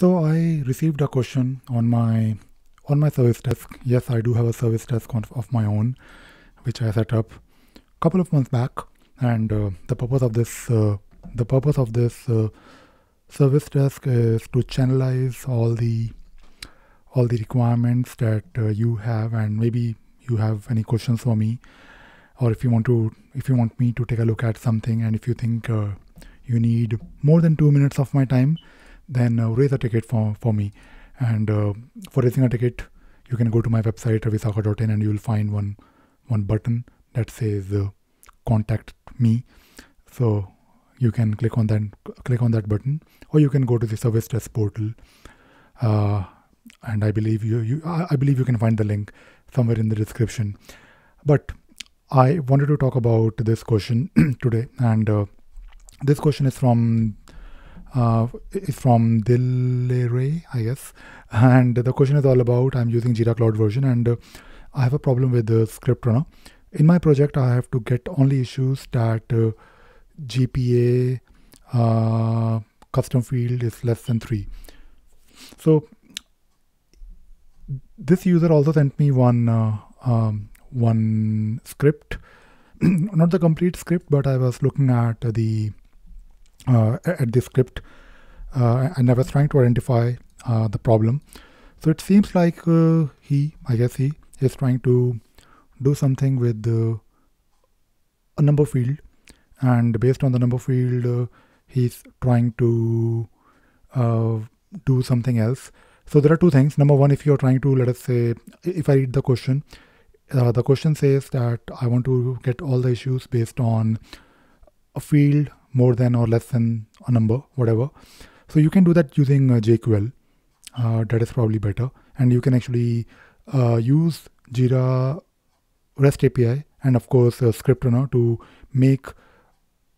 So I received a question on my on my service desk. Yes, I do have a service desk of my own, which I set up a couple of months back. And uh, the purpose of this uh, the purpose of this uh, service desk is to channelize all the all the requirements that uh, you have, and maybe you have any questions for me, or if you want to if you want me to take a look at something, and if you think uh, you need more than two minutes of my time then uh, raise a ticket for, for me. And uh, for raising a ticket, you can go to my website ravisagar.in and you will find one one button that says uh, contact me. So you can click on that click on that button, or you can go to the service desk portal. Uh, and I believe you, you I believe you can find the link somewhere in the description. But I wanted to talk about this question today, and uh, this question is from uh, is from Dilleray, I guess. And the question is all about I'm using Jira Cloud version and uh, I have a problem with the script runner. In my project, I have to get only issues that uh, GPA uh, custom field is less than three. So this user also sent me one uh, um, one script, not the complete script, but I was looking at the at the script uh, and I was trying to identify uh, the problem. So it seems like he, I guess he, is trying to do something with a number field. And based on the number field uh, he's trying to uh, do something else. So there are two things. Number one if you're trying to let us say if i read the question uh, the question says that i want to get all the issues based on a field more than or less than a number, whatever. So you can do that using uh, JQL. Uh, that is probably better. And you can actually uh, use Jira REST API and of course a script runner to make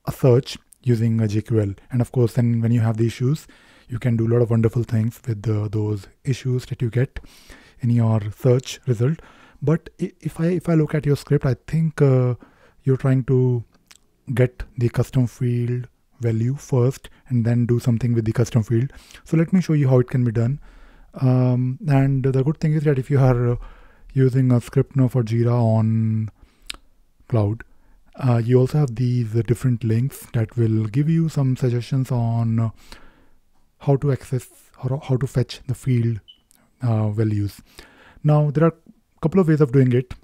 a search using a JQL. And of course, then when you have the issues, you can do a lot of wonderful things with the, those issues that you get in your search result. But if I if I look at your script, I think uh, you're trying to get the custom field value first and then do something with the custom field. So let me show you how it can be done. Um, and the good thing is that if you are uh, using a ScriptRunner for Jira on cloud, uh, you also have these different links that will give you some suggestions on uh, how to access or how to fetch the field uh, values. Now there are a couple of ways of doing it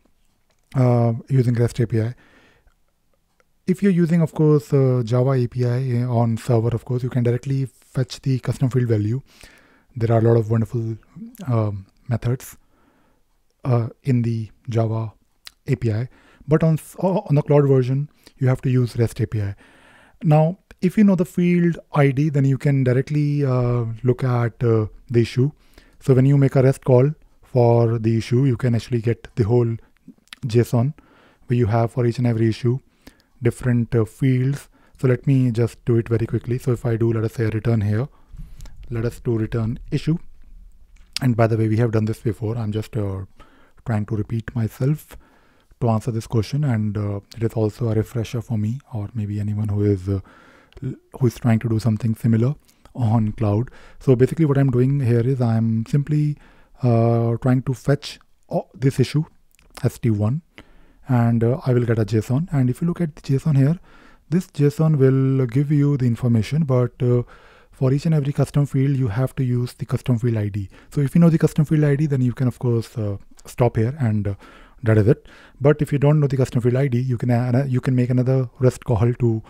uh, using REST API if you're using, of course, uh, Java API uh, on server, of course, you can directly fetch the custom field value. There are a lot of wonderful um, methods uh, in the Java API. But on, on the cloud version, you have to use REST API. Now, if you know the field ID, then you can directly uh, look at uh, the issue. So when you make a REST call for the issue, you can actually get the whole JSON where you have for each and every issue different uh, fields. So let me just do it very quickly. So if I do, let us say return here, let us do return issue. And by the way, we have done this before. I'm just uh, trying to repeat myself to answer this question. And uh, it is also a refresher for me or maybe anyone who is uh, who is trying to do something similar on cloud. So basically what I'm doing here is I'm simply uh, trying to fetch uh, this issue st1 and uh, I will get a JSON. And if you look at the JSON here, this JSON will give you the information, but uh, for each and every custom field, you have to use the custom field ID. So if you know the custom field ID, then you can of course uh, stop here and uh, that is it. But if you don't know the custom field ID, you can uh, you can make another REST call to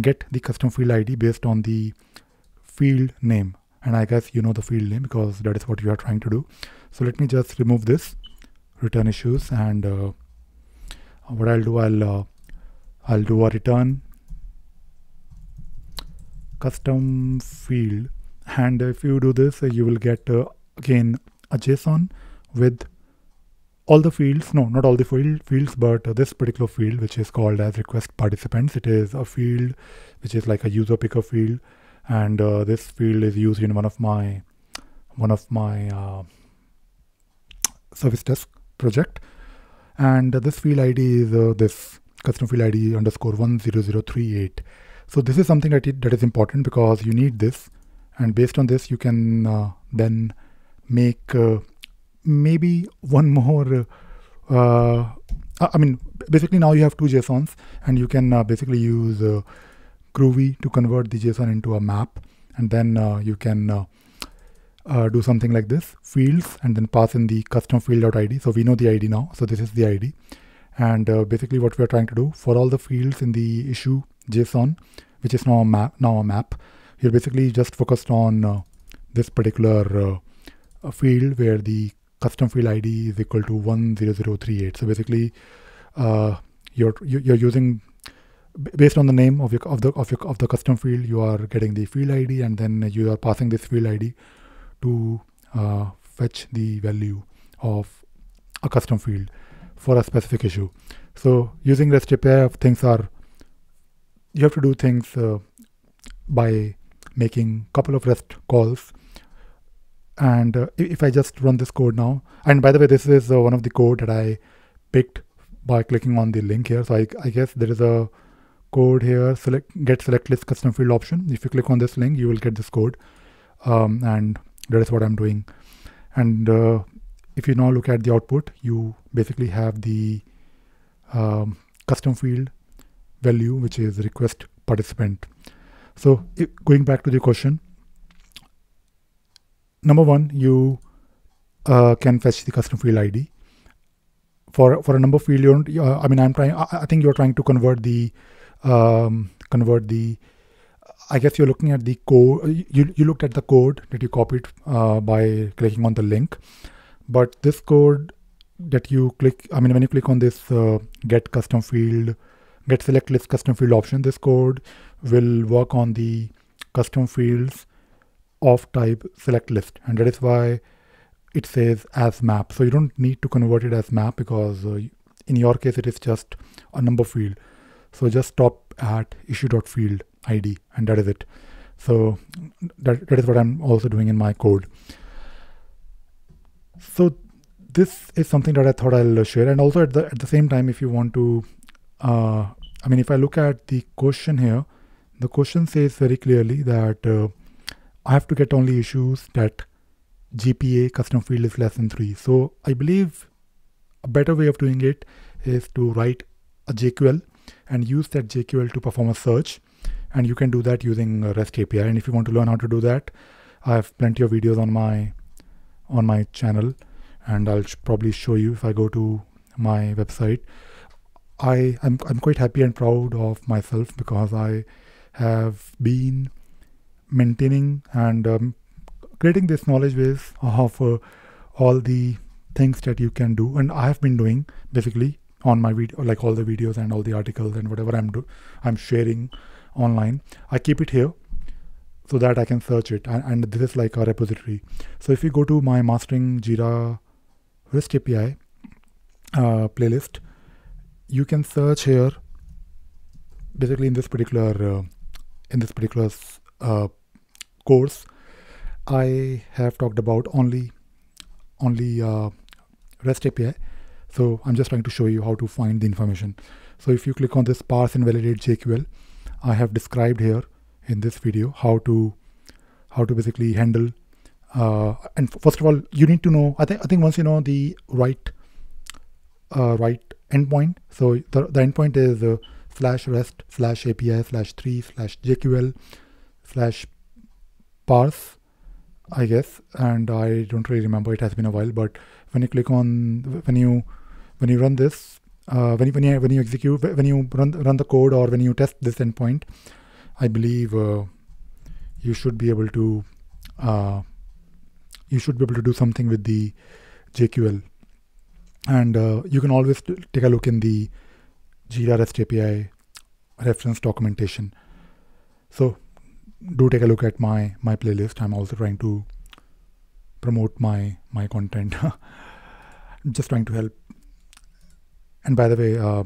get the custom field ID based on the field name. And I guess you know the field name because that is what you are trying to do. So let me just remove this return issues and uh, what I'll do I'll I'll do a return. Custom field. And if you do this you will get uh, again a JSON with all the fields. No not all the field fields but uh, this particular field which is called as request participants. It is a field which is like a user picker field. And uh, this field is used in one of my one of my uh, service desk project and this field ID is uh, this custom field ID underscore 10038. So this is something that, it, that is important because you need this and based on this you can uh, then make uh, maybe one more uh, I mean basically now you have two JSONs and you can uh, basically use uh, Groovy to convert the JSON into a map and then uh, you can do something like this fields and then pass in the custom field.id so we know the ID now. So this is the ID and basically what we're trying to do for all the fields in the issue JSON which is now a map now a map you're basically just focused on uh, this particular uh, field where the custom field ID is equal to 10038. So basically, uh, you're you're using based on the name of your of the of your of the custom field, you are getting the field ID, and then you are passing this field ID to uh, fetch the value of a custom field for a specific issue. So using REST API, things are you have to do things uh, by making couple of REST calls. And uh, if I just run this code now, and by the way, this is uh, one of the code that I picked by clicking on the link here. So I, I guess there is a code here, select get select list custom field option. If you click on this link, you will get this code. Um, and that is what I'm doing. And uh, if you now look at the output, you basically have the um, custom field value, which is request participant. So going back to the question, number one, you uh, can fetch the custom field ID. For for a number field, you don't. Uh, I mean, I'm trying. I, I, think you're trying to convert the um, convert the. I guess you're looking at the code. You you looked at the code that you copied uh, by clicking on the link, but this code that you click. I mean, when you click on this uh, get custom field, get select list custom field option, this code will work on the custom fields of type select list and that is why it says as map so you don't need to convert it as map because uh, in your case it is just a number field so just stop at issue.field id and that is it so that, that is what i'm also doing in my code so this is something that i thought i'll share and also at the at the same time if you want to uh, i mean if i look at the question here the question says very clearly that uh, I have to get only issues that GPA custom field is less than 3. So I believe a better way of doing it is to write a JQL and use that JQL to perform a search. And you can do that using REST API. And if you want to learn how to do that, I have plenty of videos on my on my channel, and I'll probably show you if I go to my website. I I'm I'm quite happy and proud of myself because I have been maintaining and um, creating this knowledge base of uh, all the things that you can do and i have been doing basically on my video like all the videos and all the articles and whatever i'm do i'm sharing online. I keep it here so that i can search it. And, and this is like a repository. So if you go to my mastering jira rest api uh, playlist you can search here basically in this particular uh, in this particular uh, course. I have talked about only only uh, REST API so I'm just trying to show you how to find the information. So if you click on this parse and validate JQL I have described here in this video how to how to basically handle uh, and first of all you need to know I think I think once you know the right uh, right endpoint so the, the endpoint is uh, slash rest slash API slash 3 slash JQL slash parse I guess and I don't really remember it has been a while but when you click on when you when you run this uh, when you when you when you execute when you run run the code or when you test this endpoint I believe uh, you should be able to uh, you should be able to do something with the JQL and uh, you can always take a look in the Jira REST API reference documentation. So do take a look at my my playlist. I'm also trying to promote my my content. just trying to help. And by the way, uh,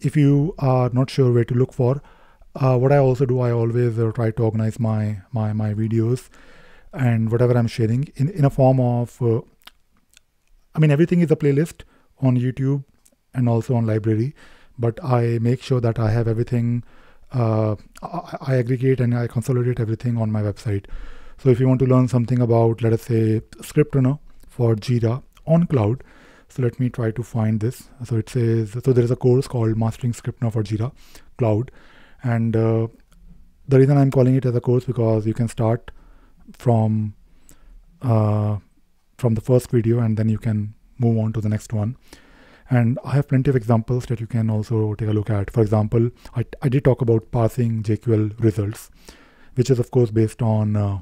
if you are not sure where to look for, uh, what I also do, I always uh, try to organize my my my videos and whatever I'm sharing in in a form of. Uh, I mean, everything is a playlist on YouTube and also on LBRY but I make sure that I have everything uh, I, I, aggregate and I consolidate everything on my website. So if you want to learn something about, let us say, script for Jira on cloud, so let me try to find this. So it says, so there is a course called Mastering ScriptRunner for Jira Cloud. And uh, the reason I'm calling it as a course because you can start from uh, from the first video and then you can move on to the next one. And I have plenty of examples that you can also take a look at. For example, I, I did talk about parsing JQL results, which is of course based on uh,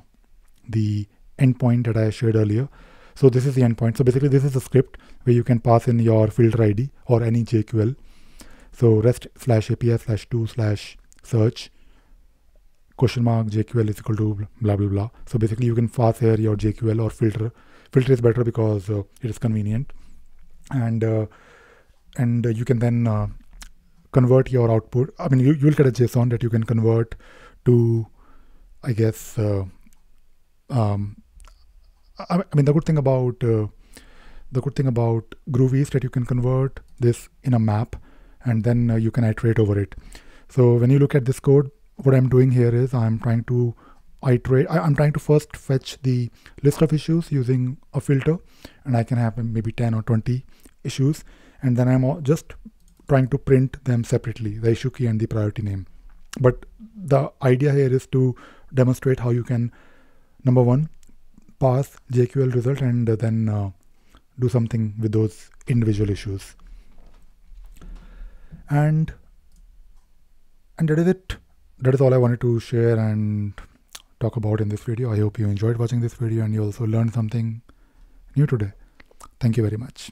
the endpoint that I shared earlier. So this is the endpoint. So basically this is a script where you can pass in your filter ID or any JQL. So rest slash API slash 2 slash search question mark JQL is equal to blah blah blah. So basically you can pass here your JQL or filter. Filter is better because uh, it is convenient, and uh, and you can then uh, convert your output. I mean, you you will get a JSON that you can convert to, I guess. Uh, um, I, mean, the good thing about uh, the good thing about Groovy is that you can convert this in a map, and then you can iterate over it. So when you look at this code, what I'm doing here is I'm trying to iterate. I, am trying to first fetch the list of issues using a filter, and I can have maybe 10 or 20 issues, and then I'm just trying to print them separately, the issue key and the priority name. But the idea here is to demonstrate how you can, number one, parse JQL result and then uh, do something with those individual issues. And and that is it that is all I wanted to share and talk about in this video. I hope you enjoyed watching this video and you also learned something new today. Thank you very much.